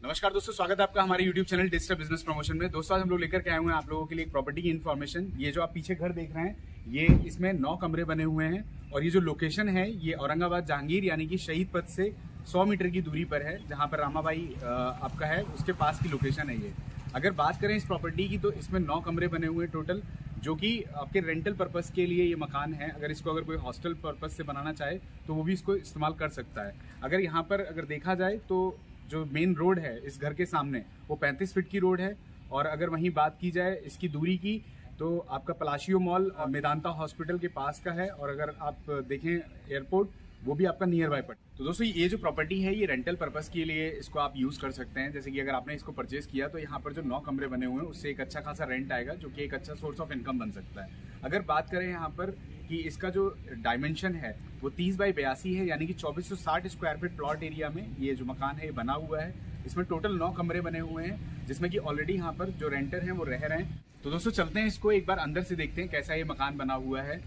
नमस्कार दोस्तों, स्वागत है आपका हमारे YouTube channel digital business promotion में। दोस्तों, आज हम लोग लेकर के आए हुए हैं आप लोगों के लिए एक प्रॉपर्टी की इन्फॉर्मेशन ये जो आप पीछे घर देख रहे हैं, ये इसमें नौ कमरे बने हुए हैं और ये जो लोकेशन है, ये औरंगाबाद जहांगीर, यानी कि शहीद पथ से 100 मीटर की दूरी पर है, जहाँ पर रामाबाई आपका है, उसके पास की लोकेशन है ये। अगर बात करें इस प्रॉपर्टी की तो इसमें नौ कमरे बने हुए हैं टोटल जो कि आपके रेंटल पर्पस के लिए ये मकान है। अगर इसको अगर कोई हॉस्टल पर्पस से बनाना चाहे तो वो भी इसको इस्तेमाल कर सकता है। अगर यहाँ पर अगर देखा जाए तो जो मेन रोड है इस घर के सामने, वो 35 फीट की रोड है और अगर वहीं बात की जाए इसकी दूरी की तो आपका पलाशियो मॉल मेदांता हॉस्पिटल के पास का है और अगर आप देखें एयरपोर्ट वो भी आपका नियर बाय पड़ तो दोस्तों, ये जो प्रॉपर्टी है, ये रेंटल पर्पस के लिए इसको आप यूज़ कर सकते हैं। जैसे कि अगर आपने इसको परचेज किया तो यहाँ पर जो नौ कमरे बने हुए हैं, उससे एक अच्छा खासा रेंट आएगा, जो कि एक अच्छा सोर्स ऑफ़ इनकम बन सकता है। अगर बात करें यहाँ पर कि इसका जो डायमेंशन है, वो तीस बाई बयासी है, यानी कि चौबीस सौ साठ स्क्वायर फीट प्लॉट एरिया में ये जो मकान है, ये बना हुआ है। इसमें टोटल नौ कमरे बने हुए हैं, जिसमें कि ऑलरेडी यहाँ पर जो रेंटर हैं, वो रह रहे हैं। तो दोस्तों, चलते हैं इसको एक बार अंदर से देखते हैं, कैसा ये मकान बना हुआ है।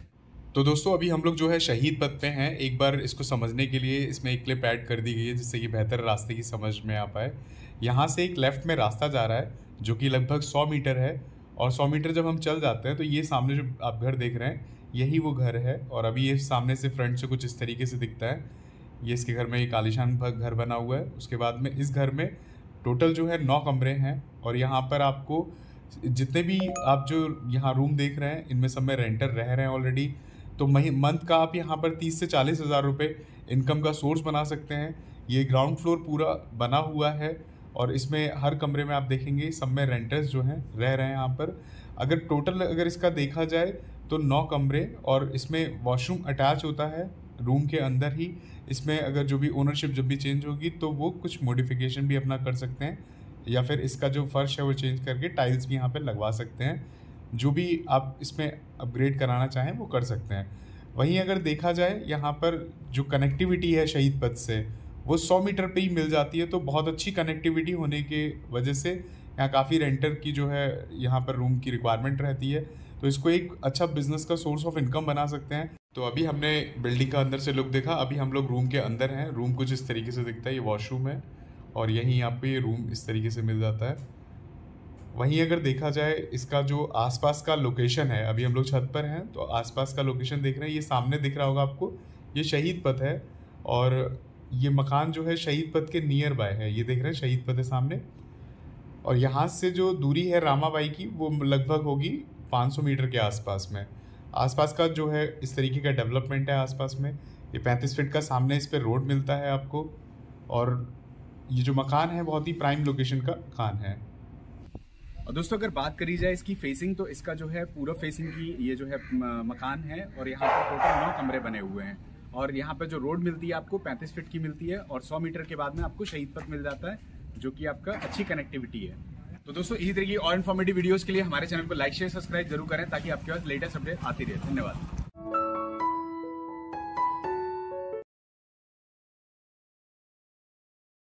तो दोस्तों, अभी हम लोग जो है शहीद पथ पे हैं। एक बार इसको समझने के लिए इसमें एक क्लिप ऐड कर दी गई है, जिससे कि बेहतर रास्ते की समझ में आ पाए। यहाँ से एक लेफ़्ट में रास्ता जा रहा है, जो कि लगभग सौ मीटर है। और सौ मीटर जब हम चल जाते हैं तो ये सामने जो आप घर देख रहे हैं, यही वो घर है। और अभी ये सामने से फ्रंट से कुछ इस तरीके से दिखता है। ये इसके घर में एक आलिशान घर बना हुआ है। उसके बाद में इस घर में टोटल जो है नौ कमरे हैं। और यहाँ पर आपको जितने भी आप जो यहाँ रूम देख रहे हैं, इनमें सब में रेंटर रह रहे हैं ऑलरेडी। तो मही, मंथ का आप यहाँ पर तीस से चालीस हज़ार रुपये इनकम का सोर्स बना सकते हैं। ये ग्राउंड फ्लोर पूरा बना हुआ है और इसमें हर कमरे में आप देखेंगे सब में रेंटर्स जो हैं, रह रहे हैं यहाँ पर। अगर टोटल अगर इसका देखा जाए तो नौ कमरे और इसमें वॉशरूम अटैच होता है रूम के अंदर ही। इसमें अगर जो भी ओनरशिप जब भी चेंज होगी तो वो कुछ मॉडिफिकेशन भी अपना कर सकते हैं या फिर इसका जो फर्श है वो चेंज करके टाइल्स भी यहाँ पर लगवा सकते हैं। जो भी आप इसमें अपग्रेड कराना चाहें, वो कर सकते हैं। वहीं अगर देखा जाए, यहाँ पर जो कनेक्टिविटी है शहीद पथ से, वो सौ मीटर पे ही मिल जाती है तो बहुत अच्छी कनेक्टिविटी होने के वजह से यहाँ काफ़ी रेंटर की जो है, यहाँ पर रूम की रिक्वायरमेंट रहती है। तो इसको एक अच्छा बिज़नेस का सोर्स ऑफ़ इनकम बना सकते हैं। तो अभी हमने बिल्डिंग का अंदर से लुक देखा, अभी हम लोग रूम के अंदर हैं। रूम कुछ इस तरीके से दिखता है, ये वॉशरूम है, और यहीं आपको ये रूम इस तरीके से मिल जाता है। वहीं अगर देखा जाए, इसका जो आसपास का लोकेशन है, अभी हम लोग छत पर हैं तो आसपास का लोकेशन देख रहे हैं, ये सामने दिख रहा होगा आपको, ये शहीद पथ है, और ये मकान जो है शहीद पथ के नियर बाय है, ये देख रहे हैं, शहीद पथ है सामने, और यहाँ से जो दूरी है रामाबाई की, वो लगभग होगी 500 मीटर के आसपास में। आसपास का जो है, इस तरीके का डेवलपमेंट है आसपास में, ये पैंतीस फीट का सामने इस पर रोड मिलता है आपको, और ये जो मकान है, बहुत ही प्राइम लोकेशन का, मकान है। और दोस्तों, अगर बात करी जाए इसकी फेसिंग तो इसका जो है पूरा फेसिंग की ये जो है मकान है और यहाँ पर टोटल नौ कमरे बने हुए हैं। और यहाँ पर जो रोड मिलती है आपको 35 फीट की मिलती है और 100 मीटर के बाद में आपको शहीद पथ मिल जाता है, जो कि आपका अच्छी कनेक्टिविटी है। तो दोस्तों, इसी तरह की और इन्फॉर्मेटिव वीडियोस के लिए हमारे चैनल को लाइक शेयर सब्सक्राइब ज़रूर करें ताकि आपके पास लेटेस्ट अपडेट आती रहे। धन्यवाद।